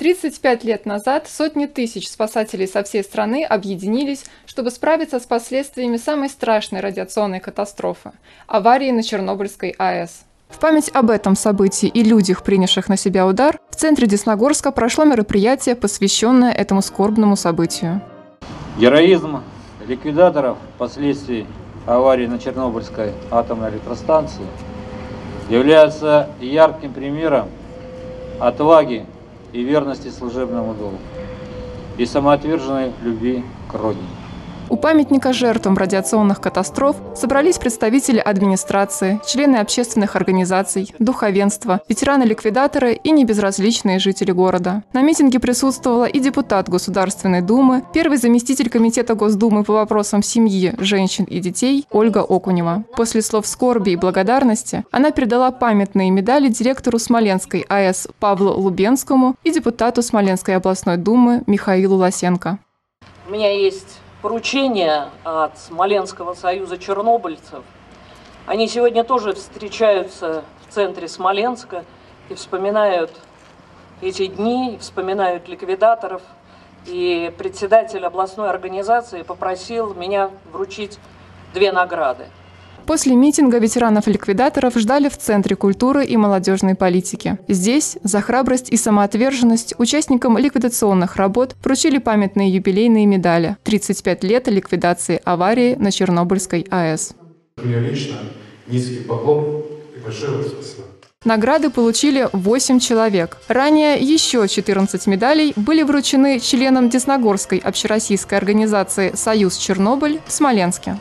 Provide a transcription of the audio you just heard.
35 лет назад сотни тысяч спасателей со всей страны объединились, чтобы справиться с последствиями самой страшной радиационной катастрофы – аварии на Чернобыльской АЭС. В память об этом событии и людях, принявших на себя удар, в центре Десногорска прошло мероприятие, посвященное этому скорбному событию. Героизм ликвидаторов последствий аварии на Чернобыльской атомной электростанции является ярким примером отваги и верности служебному долгу, и самоотверженной любви к Родине. У памятника жертвам радиационных катастроф собрались представители администрации, члены общественных организаций, духовенства, ветераны-ликвидаторы и небезразличные жители города. На митинге присутствовала и депутат Государственной Думы, первый заместитель Комитета Госдумы по вопросам семьи, женщин и детей Ольга Окунева. После слов скорби и благодарности она передала памятные медали директору Смоленской АЭС Павлу Лубенскому и депутату Смоленской областной думы Михаилу Лосенко. У меня есть поручение от Смоленского союза чернобыльцев. Они сегодня тоже встречаются в центре Смоленска и вспоминают эти дни, вспоминают ликвидаторов. И председатель областной организации попросил меня вручить две награды – После митинга ветеранов-ликвидаторов ждали в Центре культуры и молодежной политики. Здесь за храбрость и самоотверженность участникам ликвидационных работ вручили памятные юбилейные медали 35 лет ликвидации аварии на Чернобыльской АЭС. Мне лично низкий поклон и большое спасибо. Награды получили 8 человек. Ранее еще 14 медалей были вручены членам Десногорской общероссийской организации «Союз Чернобыль» в Смоленске.